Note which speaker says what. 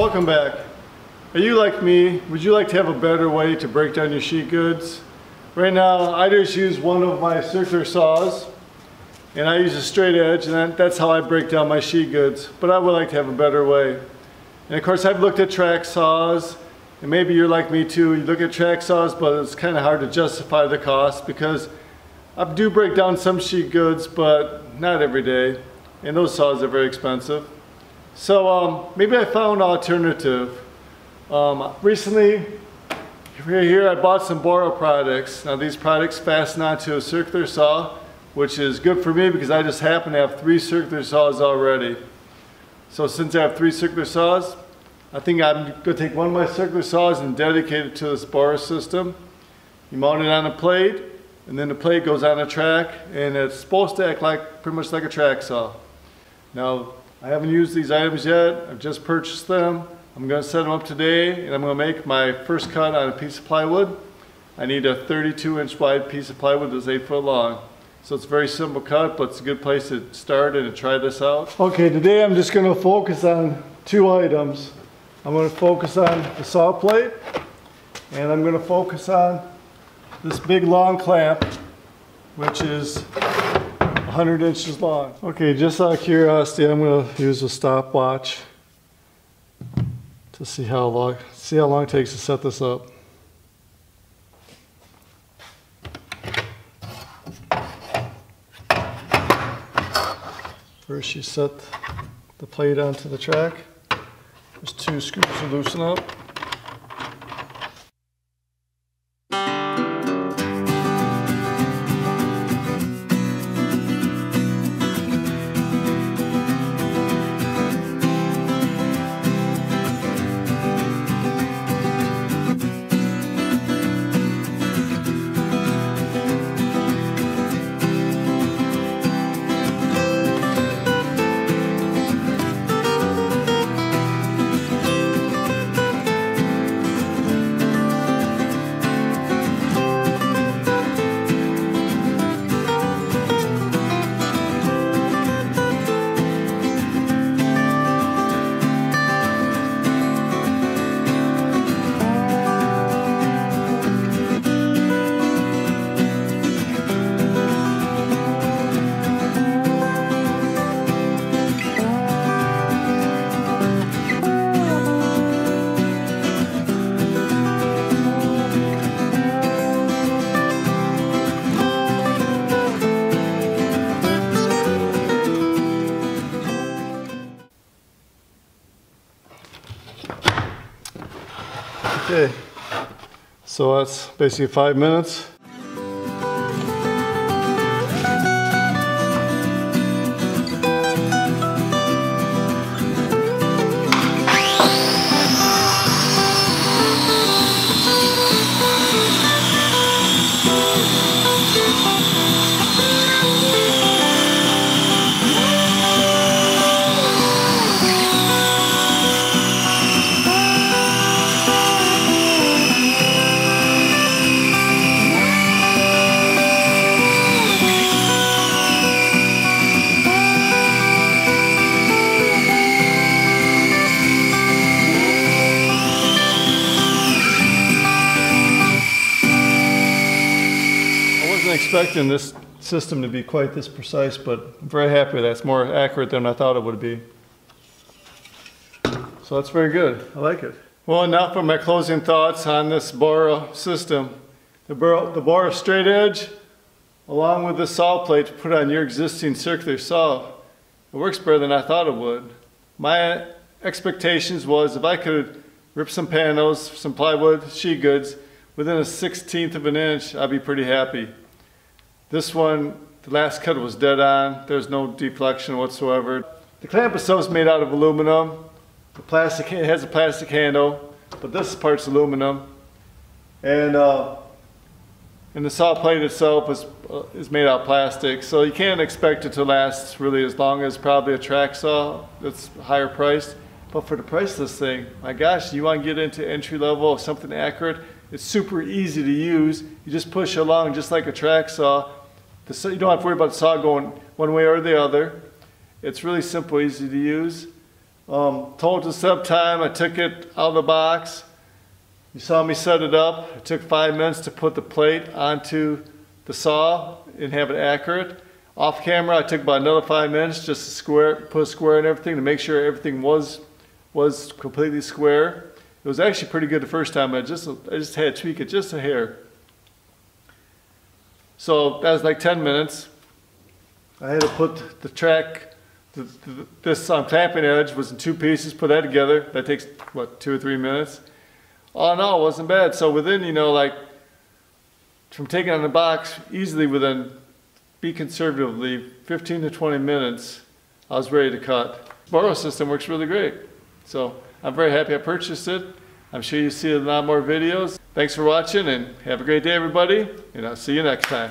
Speaker 1: Welcome back. Are you like me? Would you like to have a better way to break down your sheet goods? Right now, I just use one of my circular saws and I use a straight edge and that's how I break down my sheet goods. But I would like to have a better way. And of course, I've looked at track saws and maybe you're like me too. You look at track saws, but it's kind of hard to justify the cost because I do break down some sheet goods, but not every day. And those saws are very expensive. So um, maybe I found an alternative. Um, recently, here I bought some Bora products. Now these products fasten onto a circular saw, which is good for me because I just happen to have three circular saws already. So since I have three circular saws, I think I'm going to take one of my circular saws and dedicate it to this Bora system. You mount it on a plate, and then the plate goes on a track, and it's supposed to act like pretty much like a track saw. Now, I haven't used these items yet. I've just purchased them. I'm going to set them up today and I'm going to make my first cut on a piece of plywood. I need a 32 inch wide piece of plywood that's 8 foot long. So it's a very simple cut, but it's a good place to start and to try this out. Okay, today I'm just going to focus on two items. I'm going to focus on the saw plate and I'm going to focus on this big long clamp, which is 100 inches long. Okay, just out of curiosity, I'm going to use a stopwatch to see how long see how long it takes to set this up. First you set the plate onto the track. There's two screws to loosen up. Okay, so that's basically five minutes. Expecting this system to be quite this precise, but I'm very happy with that. It's more accurate than I thought it would be. So that's very good. I like it. Well, now for my closing thoughts on this Bora system. The Bora, the Bora straight edge, along with the saw plate to put on your existing circular saw, it works better than I thought it would. My expectations was if I could rip some panels, some plywood, sheet goods, within a 16th of an inch, I'd be pretty happy. This one, the last cut was dead on. There's no deflection whatsoever. The clamp itself is made out of aluminum. The plastic it has a plastic handle, but this part's aluminum. And uh, and the saw plate itself is uh, is made out of plastic, so you can't expect it to last really as long as probably a track saw that's higher priced. But for the price of this thing, my gosh, you want to get into entry level of something accurate, it's super easy to use. You just push along just like a track saw the, you don't have to worry about the saw going one way or the other. It's really simple, easy to use. Um, told to set up time, I took it out of the box. You saw me set it up. It took five minutes to put the plate onto the saw and have it accurate. Off camera, I took about another five minutes just to square, put a square and everything to make sure everything was, was completely square. It was actually pretty good the first time. I just, I just had to tweak it just a hair. So that was like 10 minutes. I had to put the track, the, the, this um, clamping edge was in two pieces, put that together. That takes, what, two or three minutes? All in all, it wasn't bad. So within, you know, like, from taking on the box, easily within, be conservatively, 15 to 20 minutes, I was ready to cut. Bora system works really great. So I'm very happy I purchased it. I'm sure you see a lot more videos. Thanks for watching and have a great day, everybody. And I'll see you next time.